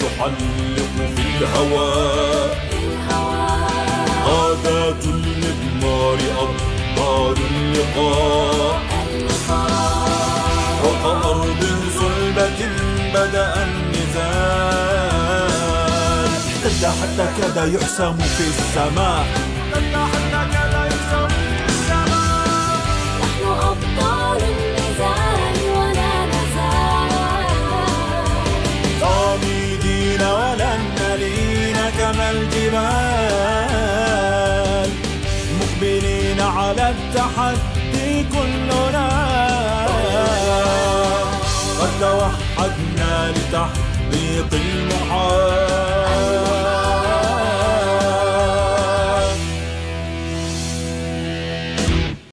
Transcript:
تعلق في الهواء عادات المضمار أبطال اللقاء. فوق أرض صلبة بدأ النزال اشتد حتى كاد يحسم في السماء. كما الجبال. مقبلين على التحدي كلنا. قد توحدنا لتحقيق المحال